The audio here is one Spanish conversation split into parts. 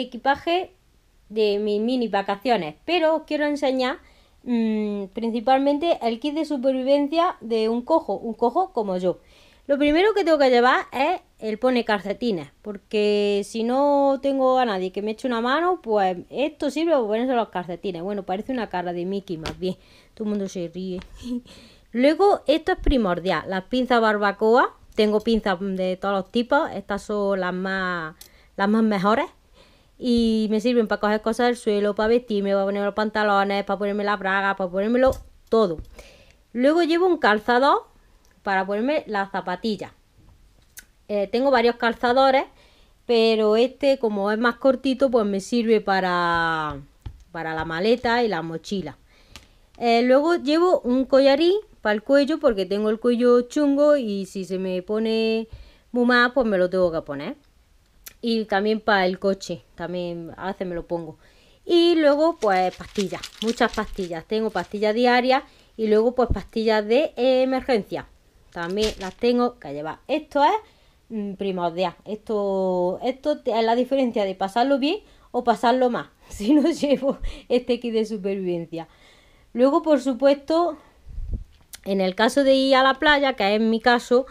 equipaje de mis mini vacaciones, pero os quiero enseñar mm, principalmente el kit de supervivencia de un cojo, un cojo como yo. Lo primero que tengo que llevar es el pone calcetines, porque si no tengo a nadie que me eche una mano, pues esto sirve para ponerse los calcetines. Bueno, parece una cara de Mickey más bien, todo el mundo se ríe. Luego, esto es primordial, las pinzas barbacoa, tengo pinzas de todos los tipos, estas son las más, las más mejores y me sirven para coger cosas del suelo, para vestirme, para ponerme los pantalones, para ponerme la braga, para ponérmelo todo. Luego llevo un calzador para ponerme las zapatillas. Eh, tengo varios calzadores, pero este como es más cortito, pues me sirve para, para la maleta y la mochila. Eh, luego llevo un collarín para el cuello porque tengo el cuello chungo y si se me pone muy mal, pues me lo tengo que poner y también para el coche, también a veces me lo pongo. Y luego pues pastillas, muchas pastillas, tengo pastillas diarias y luego pues pastillas de emergencia, también las tengo que llevar. Esto es mm, primordial, esto, esto es la diferencia de pasarlo bien o pasarlo más, si no llevo este kit de supervivencia. Luego por supuesto, en el caso de ir a la playa, que es mi caso,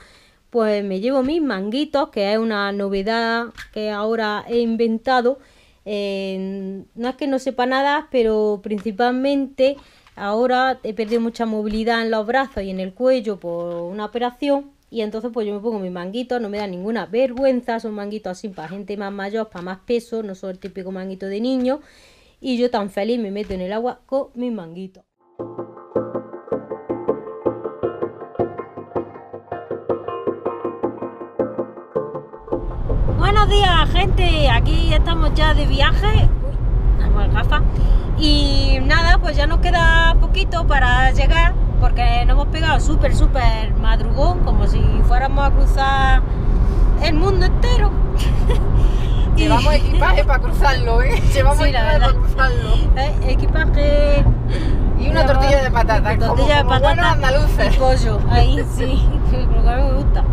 pues me llevo mis manguitos, que es una novedad que ahora he inventado. no es que no sepa nada, pero principalmente ahora he perdido mucha movilidad en los brazos y en el cuello por una operación. Y entonces pues yo me pongo mis manguitos, no me da ninguna vergüenza, son manguitos así para gente más mayor, para más peso, no son el típico manguito de niño. Y yo tan feliz me meto en el agua con mis manguitos. Buenos días, gente. Aquí estamos ya de viaje. Uy, gafas. Y nada, pues ya nos queda poquito para llegar porque nos hemos pegado súper, súper madrugón, como si fuéramos a cruzar el mundo entero. Llevamos equipaje para cruzarlo, ¿eh? Llevamos equipaje para cruzarlo. Eh, equipaje. Y una tortilla de patata. Tortilla de patata. andaluces. Y pollo, ahí sí, lo que me gusta.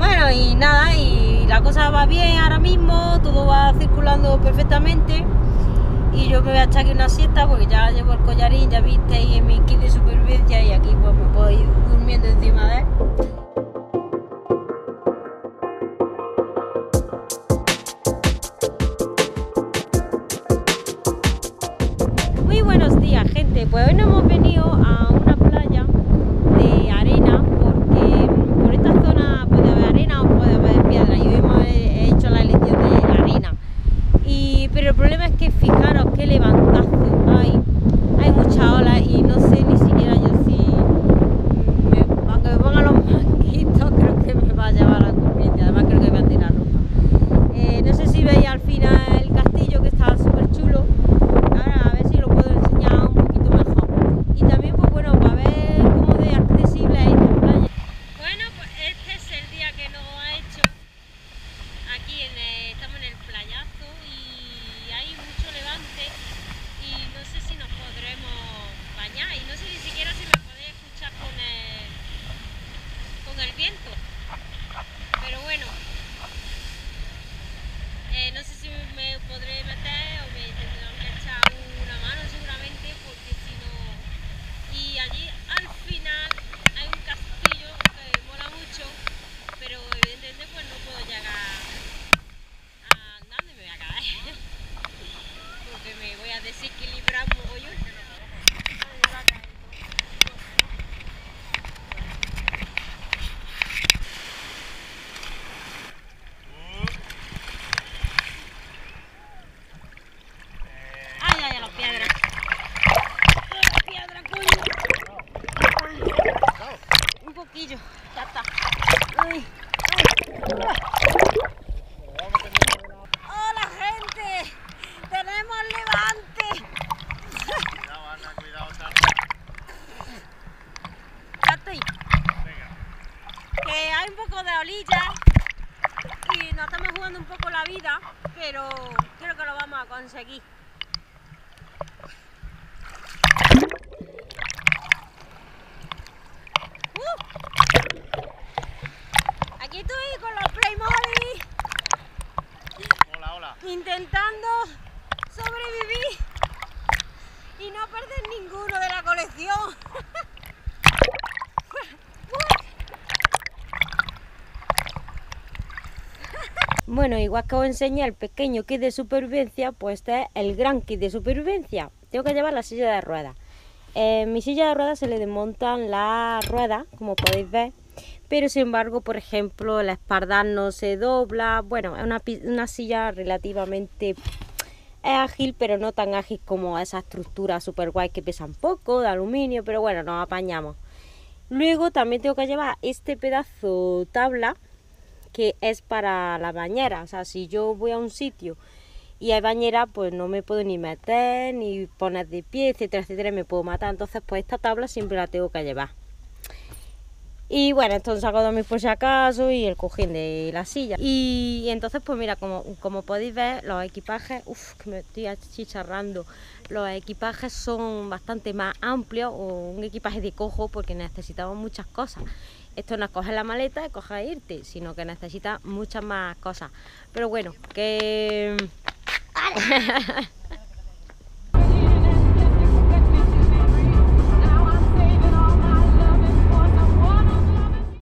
Bueno, y nada, y la cosa va bien ahora mismo, todo va circulando perfectamente. Y yo me voy a echar aquí una siesta porque ya llevo el collarín, ya viste ahí en mi kit de supervivencia y aquí pues me puedo ir durmiendo encima de él. Muy buenos días gente, pues hoy nos hemos venido a una playa de arena pero el problema es que fijaros qué levantazo hay. Hay mucha ola y no sé ni siquiera yo si me, aunque me pongan los manguitos creo que me va a llevar a la corriente. Además creo que me va a tirar ropa. Eh, no sé si veis al final el castillo que está súper chulo. Ahora a ver si lo puedo enseñar un poquito mejor. Y también pues bueno, para ver cómo de accesible es esta playa. Bueno, pues este es el día que nos ha hecho. Aquí en estamos en el playazo y hay mucho levante y no sé si nos podremos bañar y no sé ni siquiera si me podéis escuchar con el, con el viento. Pero bueno, eh, no sé si me podré meter o me tendrán que echar una mano seguramente porque si no... Y allí al final hay un castillo que mola mucho, pero evidentemente pues no puedo llegar andando y me voy a caer. porque me voy a desequilibrar mogollón. Ay, ay, las piedras. Las piedras, coño. Un poquillo, ya está. Ay, ay. y nos estamos jugando un poco la vida, pero creo que lo vamos a conseguir. Uh. Aquí estoy con los Playmobil. Hola, hola. Intentando sobrevivir y no perder ninguno de la colección. Bueno, igual que os enseñé el pequeño kit de supervivencia, pues este es el gran kit de supervivencia. Tengo que llevar la silla de ruedas. En mi silla de ruedas se le desmontan las ruedas, como podéis ver, pero sin embargo, por ejemplo, la espalda no se dobla. Bueno, es una, una silla relativamente ágil, pero no tan ágil como esa estructura super guay que pesan poco, de aluminio, pero bueno, nos apañamos. Luego también tengo que llevar este pedazo tabla que es para la bañera. O sea, si yo voy a un sitio y hay bañera, pues no me puedo ni meter, ni poner de pie, etcétera, etcétera, me puedo matar. Entonces, pues esta tabla siempre la tengo que llevar. Y bueno, entonces hago dormir por si acaso y el cojín de la silla. Y, entonces, pues mira, como, como podéis ver, los equipajes, uff, que me estoy achicharrando, los equipajes son bastante más amplios, o un equipaje de cojo, porque necesitamos muchas cosas. Esto no es coger la maleta y coger e irte, sino que necesita muchas más cosas. Pero bueno, que...